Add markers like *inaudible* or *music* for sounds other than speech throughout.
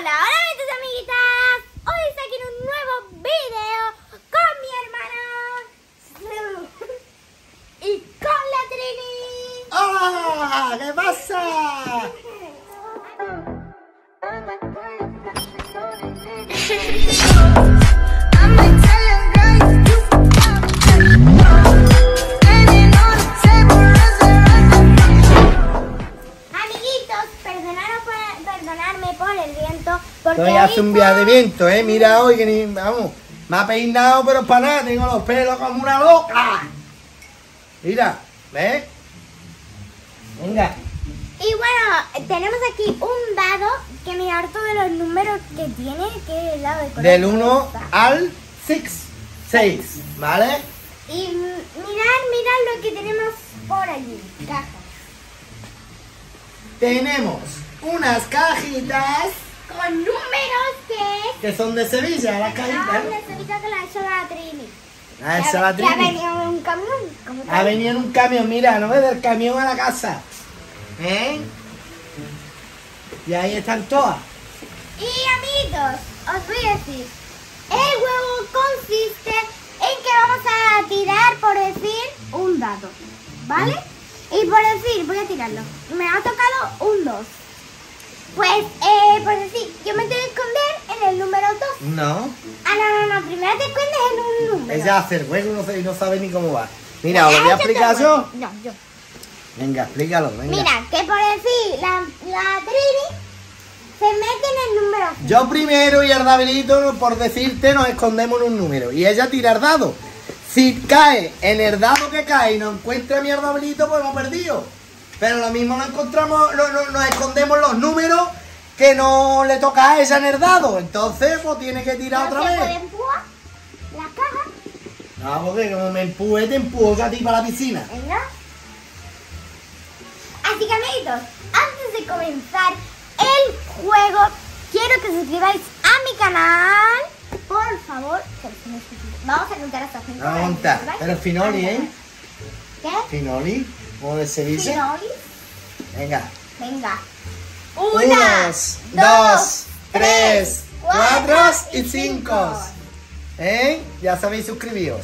Hola, hola mis amiguitas. Hoy estoy aquí en un nuevo video con mi hermana *laughs* y con la Trini. ¡Hola! ¿Qué pasa? *laughs* hace un viaje de viento, ¿eh? Mira hoy que ni... Vamos, me ha peinado, pero para nada. Tengo los pelos como una loca. Mira, ¿ves? Venga. Y bueno, tenemos aquí un dado que mirar todos los números que tiene, que es el dado de color Del 1 rosa. al 6. 6, ¿vale? Y mirad, mirad lo que tenemos por allí. Cajas. Tenemos unas cajitas Con números que que son de Sevilla, las Ah, cajitas. necesito que la ha hecho la Trini. Ah, esa la Que ha Trini. venido en un camión. Ha venido en un camión, mira, no ves del camión a la casa. ¿Eh? Y ahí están todas. Y amigos, os voy a decir, el juego consiste en que vamos a tirar, por decir, un dado, ¿vale? Y por decir, voy a tirarlo, me ha tocado un 2. Pues, eh, por decir, yo me tengo que esconder en el número 2. No. Ah, no, no, no, primero te escondes en un número. Ella hace el juego no y no sabe ni cómo va. Mira, ¿os lo voy a explicar yo? No, yo. Venga, explícalo, venga. Mira, que por decir, la, la Trini se mete en el número Yo primero y el Davidito, por decirte, nos escondemos en un número. Y ella tira el dado. Si cae en el dado que cae y no encuentra mi Davidito, pues hemos perdido. Pero lo mismo nos encontramos, no, no- nos escondemos los números que no le toca a ella en el dado. Entonces, pues tiene que tirar otra puede vez. empujar la caja. No, porque como me empuje, te empujo a ti para la piscina. Venga. Así que amiguitos, antes de comenzar el juego, quiero que suscribáis a mi canal. Por favor, vamos a contar hasta 5. Vamos a contar. Pero Finoli, ¿eh? ¿Qué? Finoli, como se dice. Finoli. Venga. Venga. Unos, dos, tres, cuatro y cinco. ¿Eh? Ya sabéis suscribiros.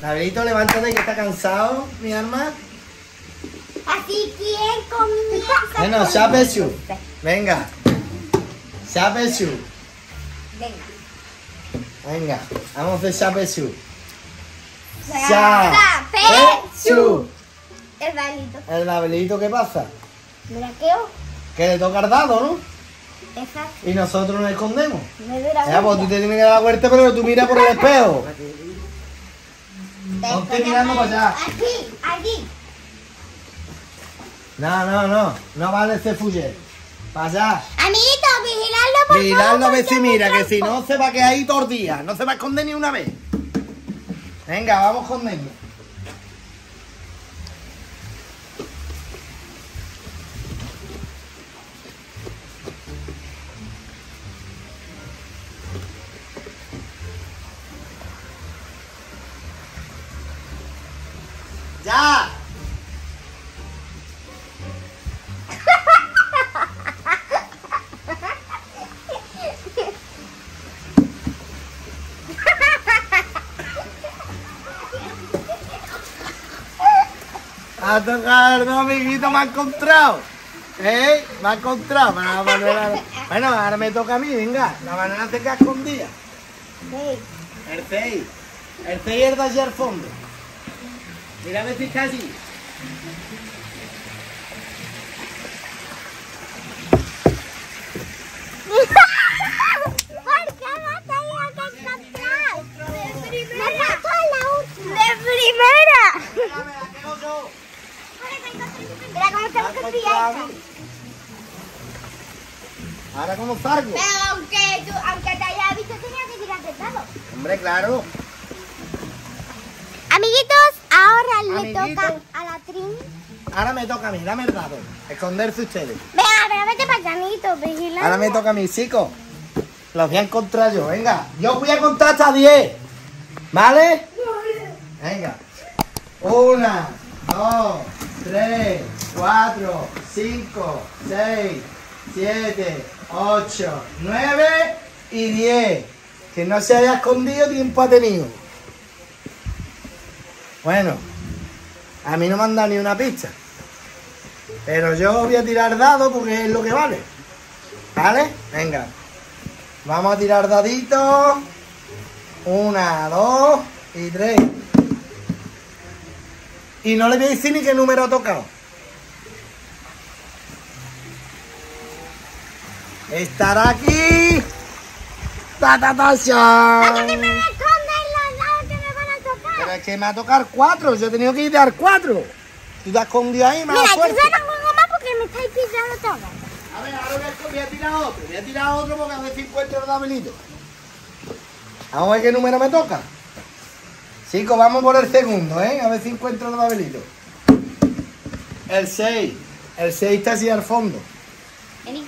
Davidito, levántate que está cansado, mi alma. Así que comienza. Bueno, Shapesu. Venga. Shapesu. Venga. Venga, vamos de Shapesu. Shapesu. El balito. El Davidito, ¿qué pasa? Mira que oh, Que le toca el dado, ¿no? esa Y nosotros nos escondemos. me Ya, pues tú te tienes que dar la vuelta, pero tú miras por el espejo. Ponte ponemos mirando para allá. Aquí, aquí. No, no, no. No vale ese fuller. Para allá. Amiguito, vigiladlo por Miradlo a ver si mira, que si no se va a quedar ahí todos los días. No se va a esconder ni una vez. Venga, vamos con. A tocar, no, amiguito, me ha encontrado. ¿Eh? Me ha encontrado. Bueno, la Manuela- Bueno, ahora me toca a mí, venga. La banana se queda escondida. Sí. El 6. El 6 es de allí al fondo. Mira a ver si está allí. *laughs* ¿Por qué no tenía que encontrar? De primera. Mira, cómo tengo que pillar. Ahora, ¿cómo salgo? Pero aunque, tú, aunque te haya visto, tenía que tirarte el dado. Hombre, claro. Amiguitos, ahora le toca a la Trin. Ahora me toca a mí, dame el dado. Esconderse ustedes. Venga, pero vete para allá, amiguito, vigila. Ahora me toca a mí, chicos. Los voy a encontrar yo, venga. Yo voy a contar hasta 10. ¿Vale? Venga. Una, dos, tres, cuatro, cinco, seis, siete, 8, 9 y 10. Que no se haya escondido, tiempo ha tenido. Bueno, a mí no me han dado ni una pista. Pero yo voy a tirar dado porque es lo que vale. ¿Vale? Venga. Vamos a tirar daditos. Una, dos y tres. Y no le voy a decir ni qué número ha tocado. Estará aquí. Ta ta ta ¿Por qué shan. me los me? Pero es que me va a tocar cuatro. Yo he tenido que quitar cuatro. Tú te has escondido ahí, más Mira, yo solo juego más porque me estáis pillando todo. A ver, ahora voy a, voy a tirar otro. Voy a tirar otro porque a ver si encuentro el labelito. Vamos a ver qué número me toca. Chicos, vamos por el segundo, ¿eh? A ver si encuentro el labelito. El 6. El 6 está así al fondo. Vení.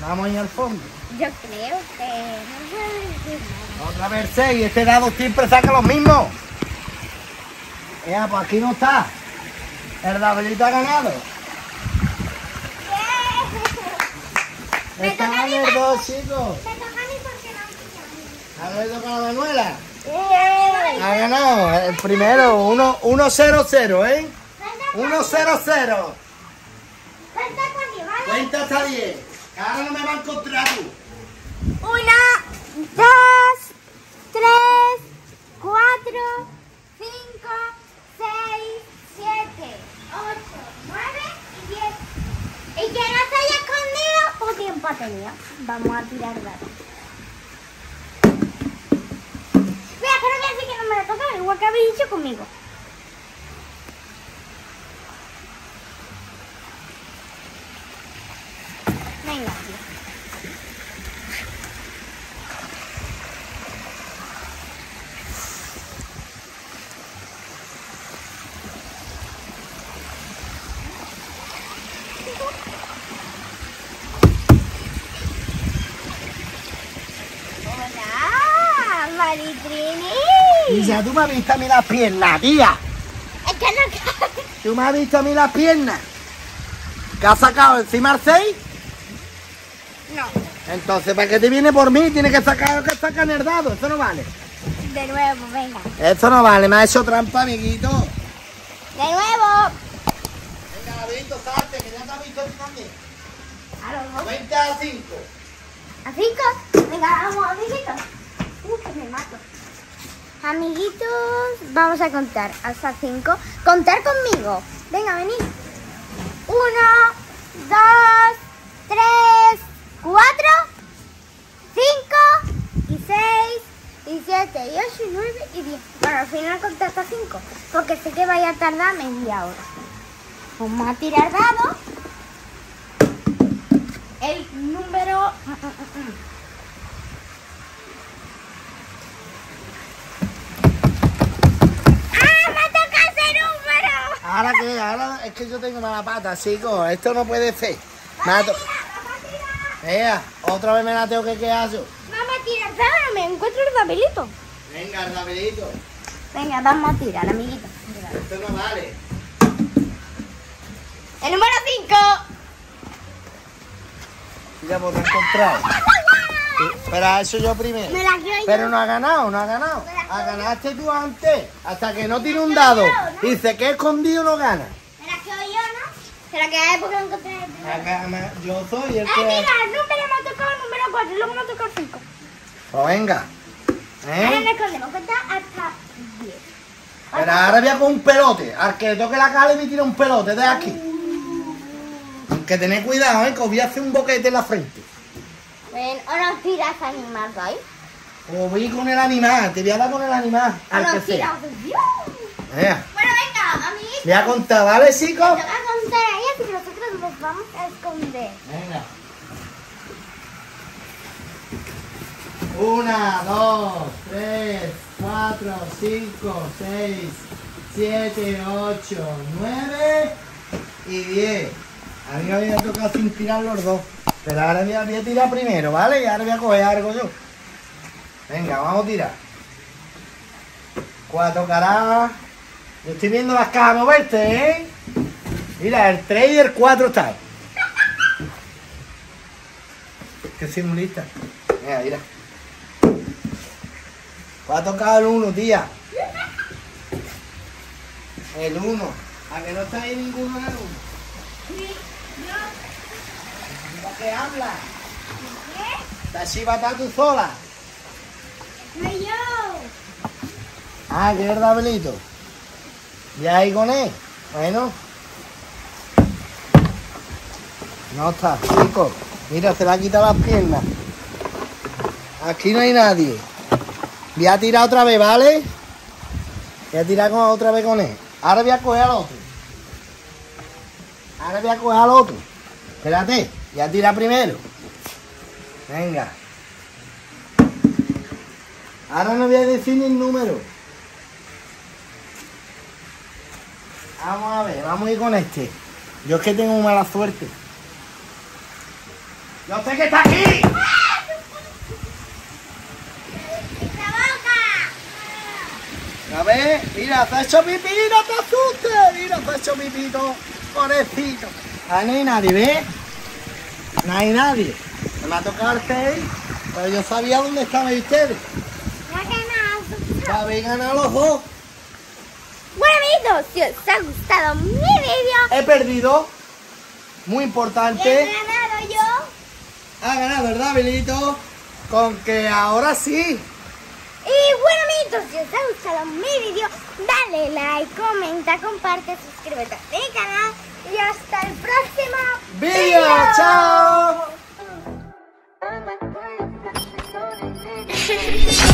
Vamos ahí al fondo. Yo creo que no. Otra vez 6. Este dado siempre saca los mismos. Ya, pues aquí no está. El labelito ha ganado. *laughs* Me toca a mí, en el 2, chicos. Me toca a mí porque no A ver, toca a la Manuela. Ha ganado el primero, 1-0-0, ¿eh? 1-0-0. Cuenta conmigo, ¿vale? Cuenta hasta 10. que Ahora no me va a encontrar tú. Una, dos, tres, cuatro, cinco, seis, siete, ocho, nueve y diez. Y que no se haya escondido, poco tiempo ha tenido. Vamos a tirar dados. Mira, que no voy a decir que no me lo toca, igual que habéis dicho conmigo. Venga, tío. Hola, Maritrini. Ya tú me has visto a mí las piernas, tía. Es que no. Tú me has visto a mí las piernas. ¿Que has sacado encima el 6? No, Entonces, ¿para qué te viene por mí? Tienes que sacar lo que saca en el dado. Eso no vale. de nuevo, venga. Eso no vale. Me ha hecho trampa, amiguito. De nuevo. Venga, Davidito, salte, que ya te has visto tú también. Dos. Cuenta a 5. ¿A cinco? Venga, vamos, amiguitos. Uf, que me mato. Amiguitos, vamos a contar hasta cinco. Contar conmigo. Venga, venid. Uno, dos, tres, cuatro, cinco, y seis, y siete, y ocho, y nueve, y diez. Bueno, al final conté hasta cinco, porque sé que vaya a tardar media hora. Vamos a tirar dados. El número... mm, mm, mm, mm. ¡Ah, me toca ese número! Ahora que, ahora es que yo tengo mala pata, chicos. Esto no puede ser. Me ha to- Ea, otra vez me la tengo que quedar yo. Vamos a tirar, me encuentro el papelito. Venga, el laberinto. Venga, vamos a tirar, amiguito. Esto no vale. El número 5. Ya encontrado. Sí, Pero eso yo primero. Me la quiero yo. Pero no ha ganado, no ha ganado. Ha ganaste tú antes. Hasta que no tire un dado. Dice que escondido no gana. Me la quiero yo, ¿no? Se la quedé porque no encontré el primero. Acá me- Yo soy el Eh, que. mira, el número me ha tocado el número 4 y luego me ha tocado el 5. Pues venga. Ahora ¿Eh? nos escondemos, cuenta hasta 10. Pero ahora voy a con un pelote. Al que le toque la cara me tira un pelote de aquí. Que tened cuidado, eh, que os voy a hacer un boquete en la frente. Ven, o nos tiras animal, ¿vale? O voy con el animal, te voy a dar con el animal. Al que sea. tiras. Dios. Venga, Bueno, venga, amiguito. voy a contar, ¿vale, Te chicos? toca contar a ella porque nosotros nos vamos a esconder. Venga. Una, dos, tres, cuatro, cinco, seis, siete, ocho, nueve y diez. A mí me había tocado sin tirar los dos. Pero ahora voy a, voy a tirar primero, ¿vale? Y ahora voy a coger algo yo. Venga, vamos a tirar. Cuatro caras. Yo estoy viendo las cajas moverse, ¿eh? Mira, el 3 y el 4 están. Que soy muy. Mira, mira. Cuatro cajas el 1, tía. El 1. A que no está ahí ninguno en el 1. ¿Por qué habla? ¿Qué? ¿Así va a estar tú sola? No, yo. Ah, ¿qué verdad, Belito? ¿Ya ahí con él? Bueno. No está, chico. Mira, se le ha quitado las piernas. Aquí no hay nadie. Voy a tirar otra vez, ¿vale? Voy a tirar otra vez con él. Ahora voy a coger al otro. Ahora voy a coger al otro. Espérate voy a tirar primero. Venga. Ahora no voy a decir ni el número. Vamos a ver, vamos a ir con este. Yo es que tengo mala suerte. Yo sé que está aquí. ¡Esta boca! A ver, mira, se ha hecho pipí, no te asustes. Mira, se ha hecho pipito, pobrecito. No hay nadie, ¿ves? No hay nadie. Me ha tocado el 6, pero yo sabía dónde estaban ustedes. Ya habéis ganado los dos. Bueno amigos, si os ha gustado mi vídeo, He perdido. Muy he importante. ganado yo. Ha ganado, ¿verdad, Belito? Con que ahora sí. Y bueno amigos, si os ha gustado mi vídeo, dale like, comenta, comparte, suscríbete a mi canal y hasta el próximo video. ¡Chao! *laughs*